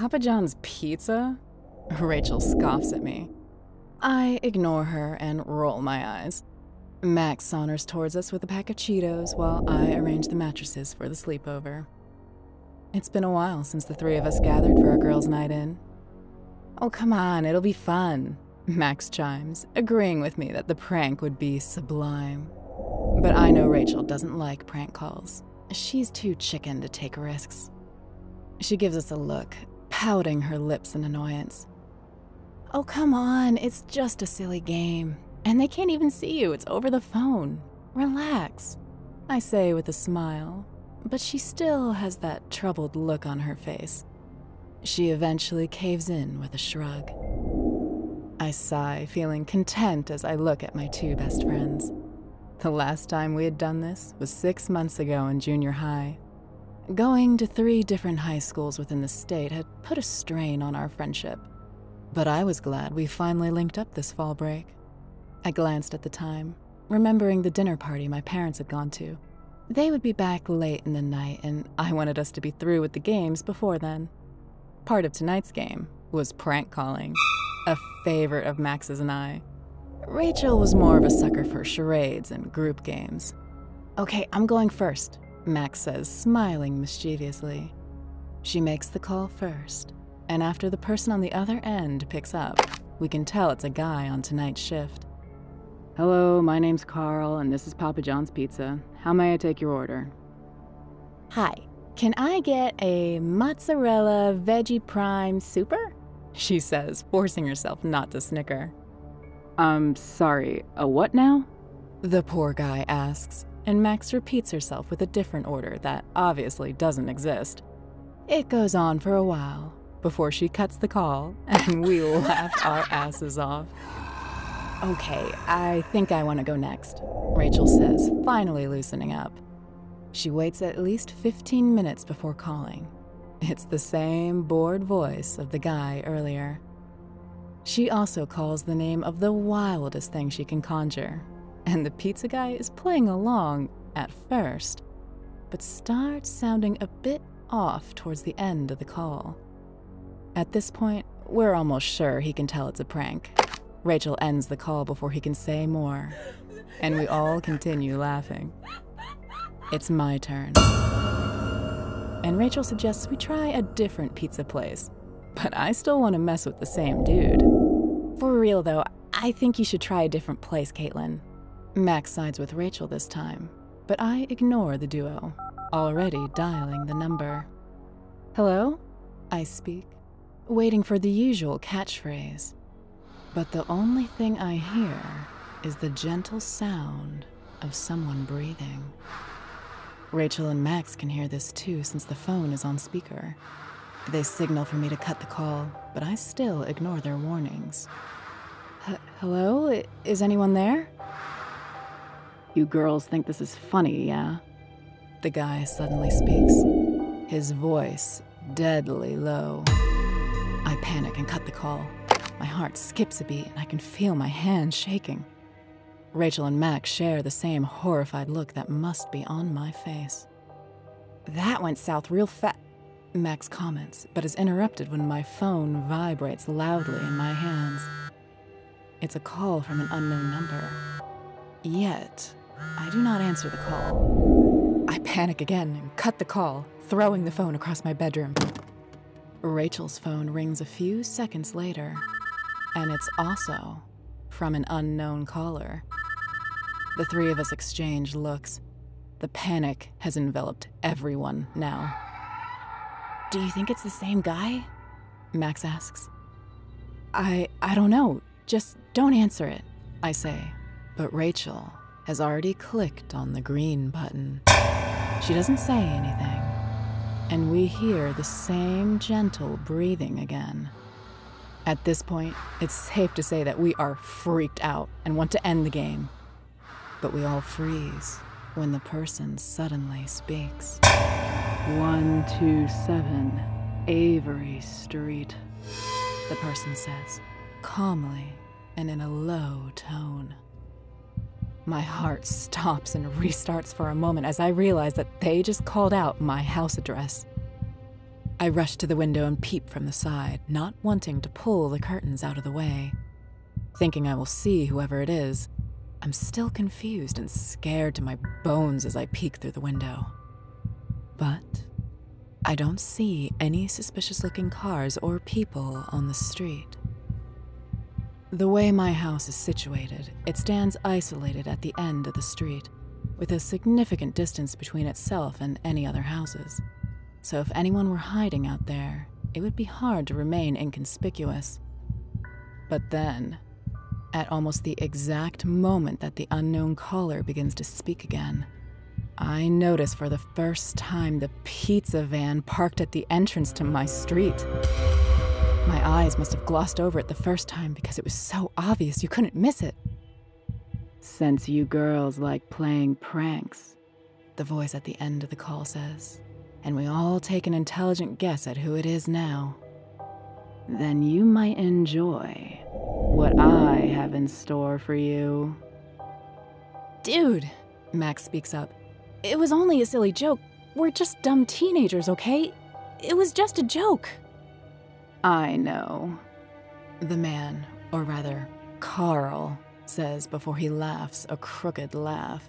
Papa John's pizza? Rachel scoffs at me. I ignore her and roll my eyes. Max saunters towards us with a pack of Cheetos while I arrange the mattresses for the sleepover. It's been a while since the three of us gathered for our girls' night in. Oh, come on, it'll be fun, Max chimes, agreeing with me that the prank would be sublime. But I know Rachel doesn't like prank calls. She's too chicken to take risks. She gives us a look, pouting her lips in annoyance. Oh, come on, it's just a silly game. And they can't even see you, it's over the phone. Relax, I say with a smile, but she still has that troubled look on her face. She eventually caves in with a shrug. I sigh, feeling content as I look at my two best friends. The last time we had done this was six months ago in junior high. Going to three different high schools within the state had put a strain on our friendship. But I was glad we finally linked up this fall break. I glanced at the time, remembering the dinner party my parents had gone to. They would be back late in the night, and I wanted us to be through with the games before then. Part of tonight's game was prank calling, a favorite of Max's and I. Rachel was more of a sucker for charades and group games. Okay, I'm going first, Max says, smiling mischievously. She makes the call first, and after the person on the other end picks up, we can tell it's a guy on tonight's shift. Hello, my name's Carl, and this is Papa John's Pizza. How may I take your order? Hi, can I get a mozzarella veggie prime super? She says, forcing herself not to snicker. Um, sorry, a what now? The poor guy asks, and Max repeats herself with a different order that obviously doesn't exist. It goes on for a while before she cuts the call, and we laugh our asses off. Okay, I think I want to go next, Rachel says, finally loosening up. She waits at least 15 minutes before calling. It's the same bored voice of the guy earlier. She also calls the name of the wildest thing she can conjure, and the pizza guy is playing along at first, but starts sounding a bit off towards the end of the call. At this point, we're almost sure he can tell it's a prank. Rachel ends the call before he can say more, and we all continue laughing. It's my turn. And Rachel suggests we try a different pizza place. But I still want to mess with the same dude. For real though, I think you should try a different place, Caitlin. Max sides with Rachel this time, but I ignore the duo, already dialing the number. Hello? I speak, waiting for the usual catchphrase. But the only thing I hear is the gentle sound of someone breathing. Rachel and Max can hear this too since the phone is on speaker. They signal for me to cut the call, but I still ignore their warnings. H- hello? Is anyone there? You girls think this is funny, yeah? The guy suddenly speaks, his voice deadly low. I panic and cut the call. My heart skips a beat and I can feel my hands shaking. Rachel and Max share the same horrified look that must be on my face. That went south real fast. Max comments, but is interrupted when my phone vibrates loudly in my hands. It's a call from an unknown number. Yet, I do not answer the call. I panic again and cut the call, throwing the phone across my bedroom. Rachel's phone rings a few seconds later, and it's also from an unknown caller. The three of us exchange looks. The panic has enveloped everyone now. Do you think it's the same guy? Max asks. I I don't know. Just don't answer it, I say. But Rachel has already clicked on the green button. She doesn't say anything. And we hear the same gentle breathing again. At this point, it's safe to say that we are freaked out and want to end the game. But we all freeze when the person suddenly speaks. 127 Avery Street, the person says, calmly and in a low tone. My heart stops and restarts for a moment as I realize that they just called out my house address. I rush to the window and peep from the side, not wanting to pull the curtains out of the way. Thinking I will see whoever it is, I'm still confused and scared to my bones as I peek through the window. But I don't see any suspicious looking cars or people on the street. The way my house is situated, it stands isolated at the end of the street, with a significant distance between itself and any other houses. So if anyone were hiding out there, it would be hard to remain inconspicuous. But then, at almost the exact moment that the unknown caller begins to speak again, I notice for the first time the pizza van parked at the entrance to my street. My eyes must have glossed over it the first time because it was so obvious you couldn't miss it. Since you girls like playing pranks, the voice at the end of the call says, and we all take an intelligent guess at who it is now, then you might enjoy what I have in store for you. Dude, Max speaks up. It was only a silly joke. We're just dumb teenagers, okay? It was just a joke. I know. The man, or rather, Carl, says before he laughs a crooked laugh.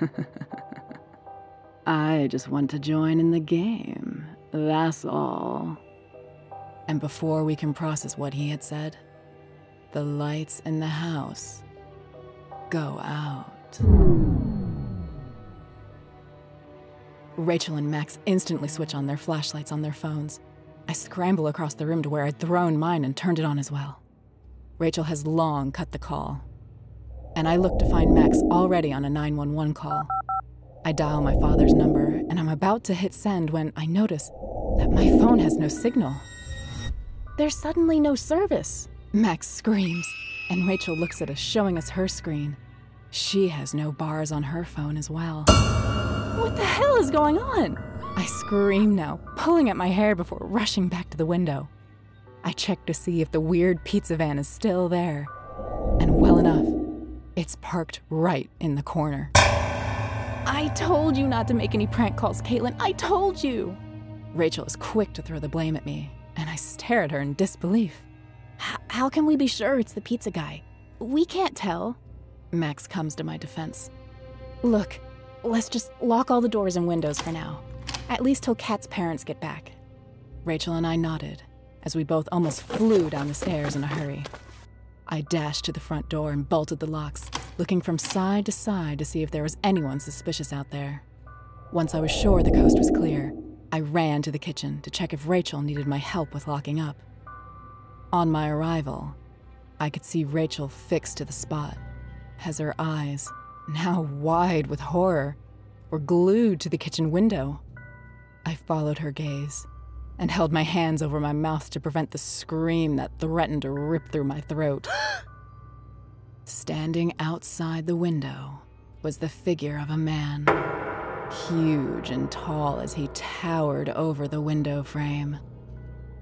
I just want to join in the game. That's all. And before we can process what he had said, the lights in the house go out. Rachel and Max instantly switch on their flashlights on their phones. I scramble across the room to where I'd thrown mine and turned it on as well. Rachel has long cut the call. And I look to find Max already on a 911 call. I dial my father's number, and I'm about to hit send when I notice that my phone has no signal. There's suddenly no service. Max screams, and Rachel looks at us, showing us her screen. She has no bars on her phone as well. What the hell is going on? I scream now, pulling at my hair before rushing back to the window. I check to see if the weird pizza van is still there. And well enough, it's parked right in the corner. I told you not to make any prank calls, Caitlin. I told you. Rachel is quick to throw the blame at me, and I stare at her in disbelief. How can we be sure it's the pizza guy? We can't tell. Max comes to my defense. Look, Let's just lock all the doors and windows for now. At least till Kat's parents get back. Rachel and I nodded as we both almost flew down the stairs in a hurry. I dashed to the front door and bolted the locks, looking from side to side to see if there was anyone suspicious out there. Once I was sure the coast was clear, I ran to the kitchen to check if Rachel needed my help with locking up. On my arrival, I could see Rachel fixed to the spot, as her eyes now wide with horror, were glued to the kitchen window. I followed her gaze and held my hands over my mouth to prevent the scream that threatened to rip through my throat. Standing outside the window was the figure of a man, huge and tall as he towered over the window frame.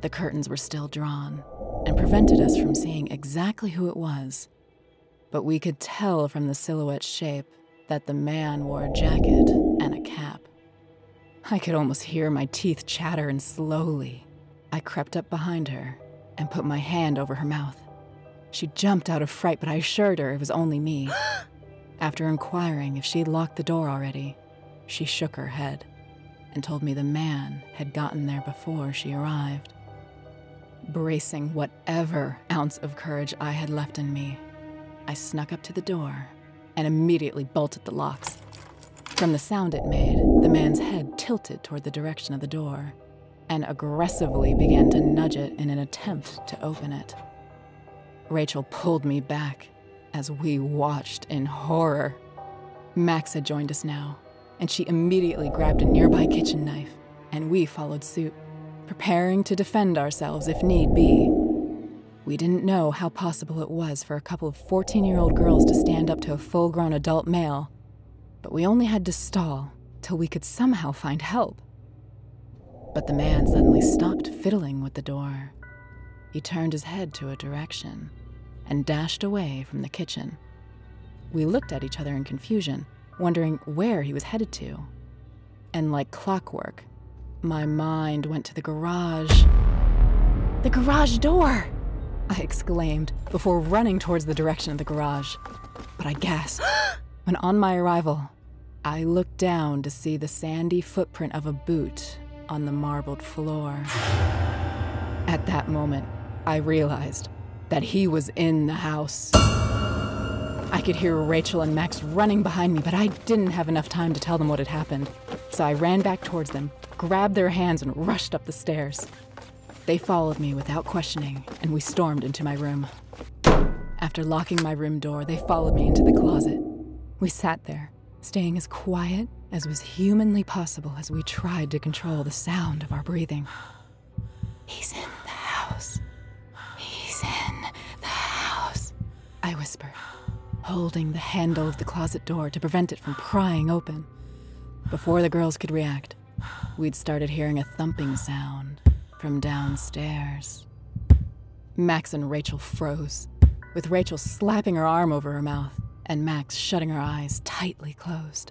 The curtains were still drawn and prevented us from seeing exactly who it was but we could tell from the silhouette shape that the man wore a jacket and a cap. I could almost hear my teeth chatter, and slowly, I crept up behind her and put my hand over her mouth. She jumped out of fright, but I assured her it was only me. After inquiring if she'd locked the door already, she shook her head and told me the man had gotten there before she arrived. Bracing whatever ounce of courage I had left in me, I snuck up to the door and immediately bolted the locks. From the sound it made, the man's head tilted toward the direction of the door and aggressively began to nudge it in an attempt to open it. Rachel pulled me back as we watched in horror. Max had joined us now, and she immediately grabbed a nearby kitchen knife, and we followed suit, preparing to defend ourselves if need be. We didn't know how possible it was for a couple of 14 year old girls to stand up to a full grown adult male, but we only had to stall till we could somehow find help. But the man suddenly stopped fiddling with the door. He turned his head to a direction and dashed away from the kitchen. We looked at each other in confusion, wondering where he was headed to. And like clockwork, My mind went to the garage. The garage door! I exclaimed before running towards the direction of the garage. But I gasped when, on my arrival, I looked down to see the sandy footprint of a boot on the marbled floor. At that moment, I realized that he was in the house. I could hear Rachel and Max running behind me, but I didn't have enough time to tell them what had happened. So I ran back towards them, grabbed their hands, and rushed up the stairs. They followed me without questioning, and we stormed into my room. After locking my room door, they followed me into the closet. We sat there, staying as quiet as was humanly possible as we tried to control the sound of our breathing. He's in the house. He's in the house, I whispered, holding the handle of the closet door to prevent it from prying open. Before the girls could react, we'd started hearing a thumping sound from downstairs. Max and Rachel froze, with Rachel slapping her arm over her mouth and Max shutting her eyes tightly closed.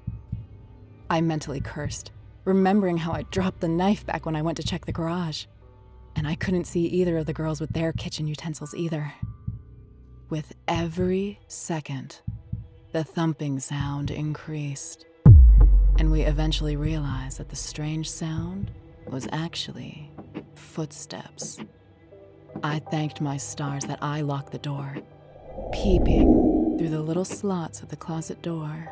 I mentally cursed, remembering how I dropped the knife back when I went to check the garage. And I couldn't see either of the girls with their kitchen utensils either. With every second, the thumping sound increased. And we eventually realized that the strange sound was actually footsteps. I thanked my stars that I locked the door, peeping through the little slots of the closet door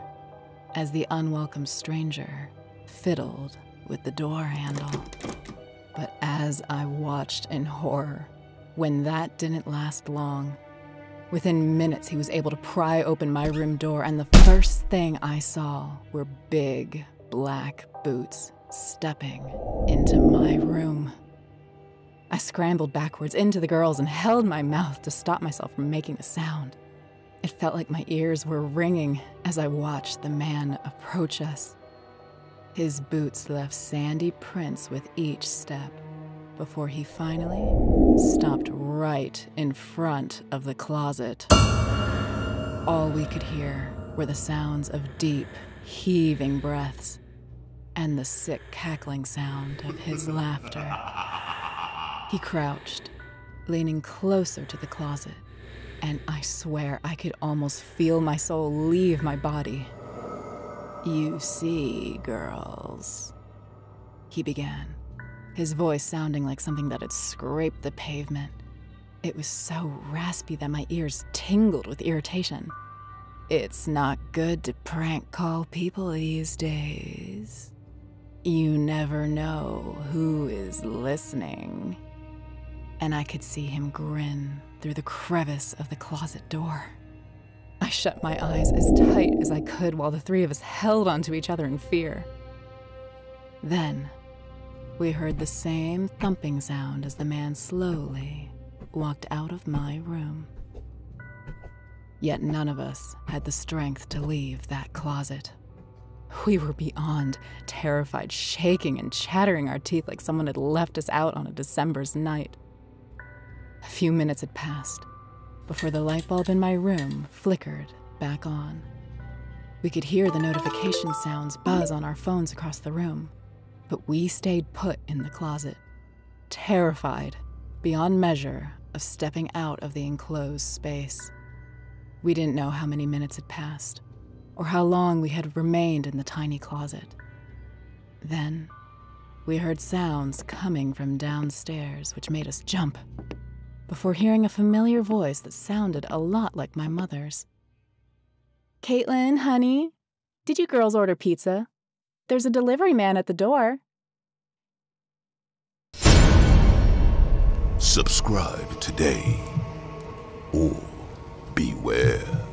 as the unwelcome stranger fiddled with the door handle. But as I watched in horror, when that didn't last long, within minutes he was able to pry open my room door, and the first thing I saw were big black boots stepping into my room. I scrambled backwards into the girls and held my mouth to stop myself from making a sound. It felt like my ears were ringing as I watched the man approach us. His boots left sandy prints with each step before he finally stopped right in front of the closet. All we could hear were the sounds of deep, heaving breaths and the sick cackling sound of his laughter. He crouched, leaning closer to the closet and I swear I could almost feel my soul leave my body. You see, girls, he began, his voice sounding like something that had scraped the pavement. It was so raspy that my ears tingled with irritation. It's not good to prank call people these days. You never know who is listening. And I could see him grin through the crevice of the closet door. I shut my eyes as tight as I could while the three of us held onto each other in fear. Then, we heard the same thumping sound as the man slowly walked out of my room. Yet none of us had the strength to leave that closet. We were beyond terrified, shaking and chattering our teeth like someone had left us out on a December's night. A few minutes had passed before the light bulb in my room flickered back on. We could hear the notification sounds buzz on our phones across the room, but we stayed put in the closet, terrified beyond measure of stepping out of the enclosed space. We didn't know how many minutes had passed, or how long we had remained in the tiny closet. Then, we heard sounds coming from downstairs, which made us jump before hearing a familiar voice that sounded a lot like my mother's. Caitlin, honey, did you girls order pizza? There's a delivery man at the door. Subscribe today or beware.